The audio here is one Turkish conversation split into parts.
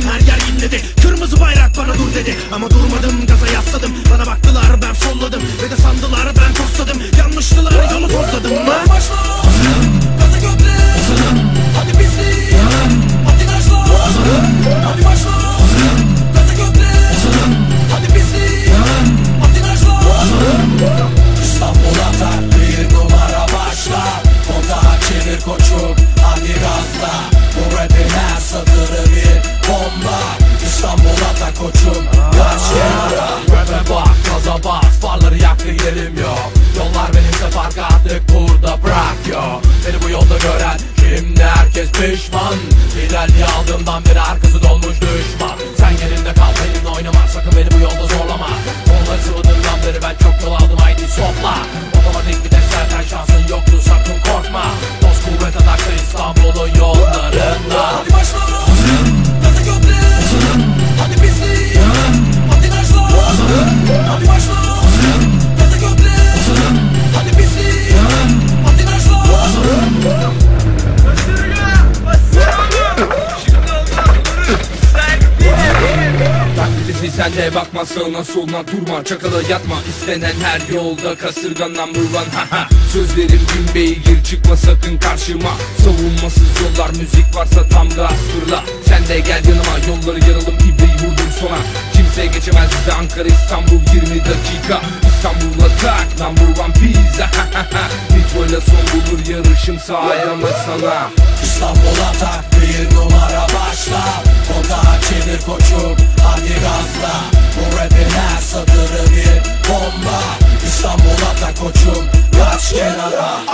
her yer inledi. Kırmızı bayrak bana dur dedi. Ama durmadım De bakma sağına soluna durma. Çakala yatma istenen her yolda kasırga number one Sözlerim bin beygir çıkma sakın karşıma. Savunmasız yollar müzik varsa tam gaz fırla. Sen de gel yanıma yolları yaralım ibreyi vurdum sona. Kimse geçemez bize Ankara İstanbul 20 dakika. İstanbul'la tak number one pizza. Nitro'yla son bulur yarışım sayama sana. İstanbul'a tak bir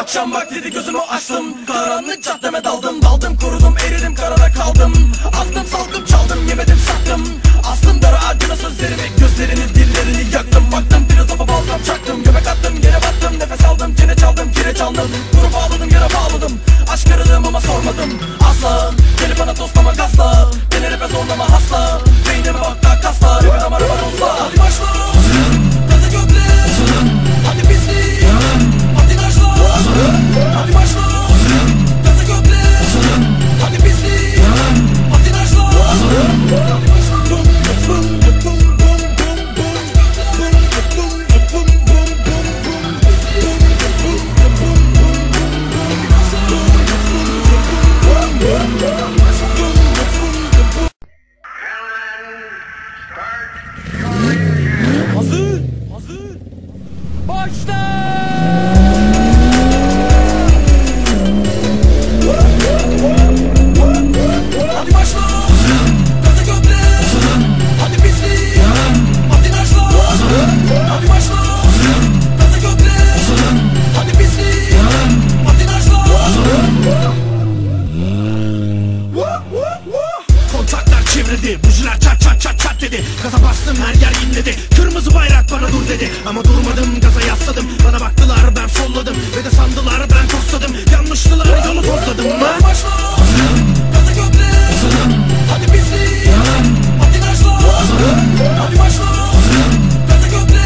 Akşam vaktiydi gözümü açtım. Karanlık caddeme daldım. Daldım kurudum eridim karara kaldım. Astım saldım çaldım yemedim sattım. Astım dara acına sözlerimi Gözlerini dillerini yaktım. Baktım hava baltam çaktım. Göbek attım yere battım. Nefes aldım çene çaldım kire çaldım. Durup ağladım yere bağladım. Aşk aradım ama sormadım. Asla. Gelip bana tostlama gazla Beni rap'e zorlama hasta Beynime bak da kasla. Rap'in ama Hadi başla Ama durmadım gaza yasladım. Bana baktılar ben solladım Ve de sandılar ben tosladım. Yanlıştılar yolu tozladım lan Başla Gaza götle Hadi pislik Patinajla Hadi başla. Gaza götle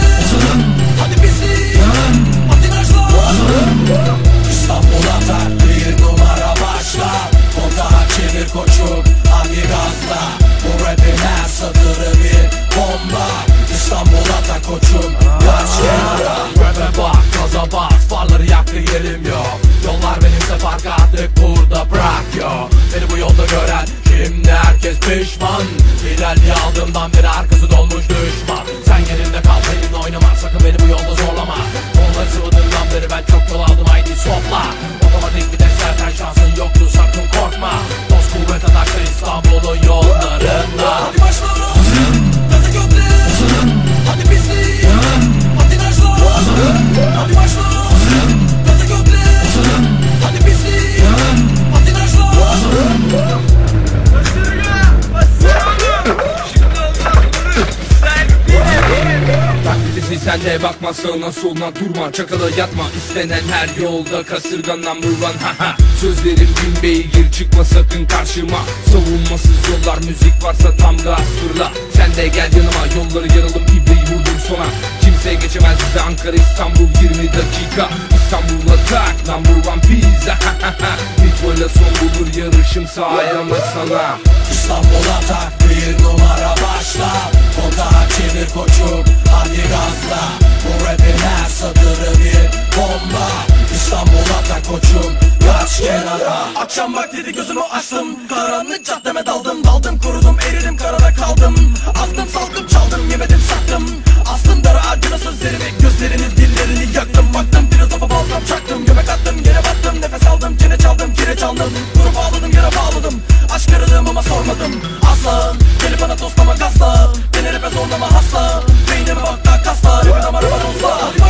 Hadi pislik Patinajla İstanbul'a tak bir numara başla. Kontağı çevir koçum Hadi gazla? Her satırı bir bomba. İstanbul'a tak koçum De bakma sağına soluna durma. Çakala yatma. İstenen her yolda kasırga number one haha Sözlerim bin beygir. Çıkma sakın karşıma. Savunmasız yollar müzik varsa tam gaz fırla. Sen de gel yanıma. Yolları yaralım. İbreyi vurdum sona. Kimse geçemez bize. Ankara İstanbul 20 dakika. İstanbul'la tak number one pizza. Nitro'yla son bulur. Yarışım sağlama sana. İstanbul'a tak. Bir numara Akşam vaktiydi gözümü açtım. Karanlık caddeme daldım. Daldım kurudum eridim karada kaldım. Astım saldım çaldım yemedim sattım. Astım dara acına sözlerimi Gözlerini dillerini yaktım. Baktım filozofa baltam çaktım. Göbek attım yere battım. Nefes aldım kene çaldım kireç aldım Kuru bağladım yara bağladım. Aşk aradım ama sormadım. Asla. Gelip bana tostlama gazla Beni rap'e zorlama hasla. Beynime bak da kasla. Rap'in ama araba dostla